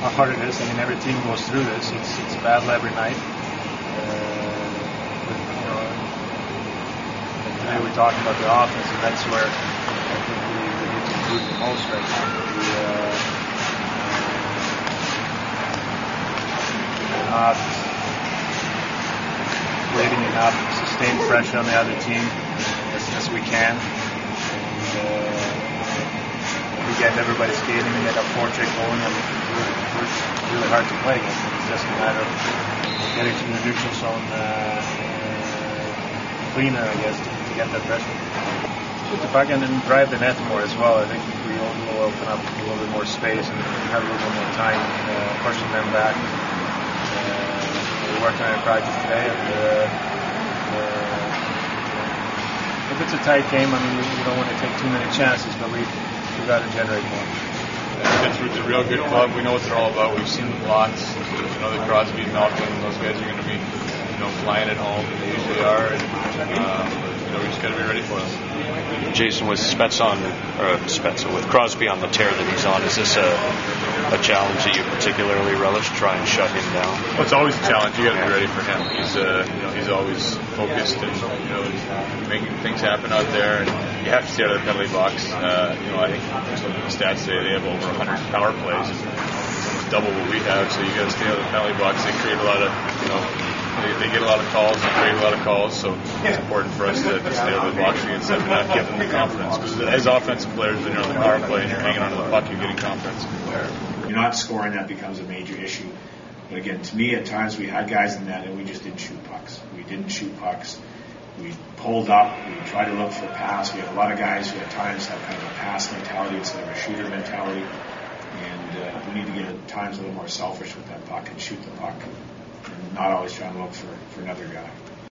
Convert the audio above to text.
part hard it is. I mean, every team goes through this. It's it's battle every night. Uh, today we're talking about the offense, and that's where I think we, we need to improve the most right now. We, uh, not creating enough sustained pressure on the other team as, as we can. We everybody skating and get our forecheck going, and really, it's really hard to play against. It's just a matter of getting to the neutral zone uh, uh, cleaner, I guess, to, to get that pressure. Shoot the puck and drive the net more as well. I think we will open up a little bit more space and have a little bit more time uh, pushing them back. Uh, we worked on it practice today, and uh, uh, if it's a tight game, I mean, you, you don't want to take too many chances, but we we got to generate more. Pittsburgh's a real good club. We know what they're all about. We've seen them lots. You know that Crosby, Malkin, those guys are going to be, you know, flying at home. They usually are. And, um, you know, we just got to be ready for them. Jason, with Spets on, or Spets with Crosby on the tear that he's on, is this a, a challenge that you particularly relish? Try and shut him down. Well, it's always a challenge. You got to be ready for him. He's, uh, you know, he's always focused and you know making things happen out there. And you have to stay out of the penalty box. Uh, you know, I think the stats say they have over 100 power plays. Double what we have. So you got to stay out of the penalty box. They create a lot of, you know, they, they get a lot of calls. They create a lot of calls. So it's important for us to, to stay out of the box against them and not give them the confidence. Because as offensive players, when you're on the power play and you're hanging onto the puck, you're getting confidence. You're not scoring, that becomes a major issue. But again, to me, at times we had guys in that and we just didn't shoot pucks. We didn't shoot pucks. We pulled up. We tried to look for pass. We have a lot of guys who at times have kind of a pass mentality instead of a shooter mentality. And uh, we need to get at times a little more selfish with that puck and shoot the puck and not always trying to look for, for another guy.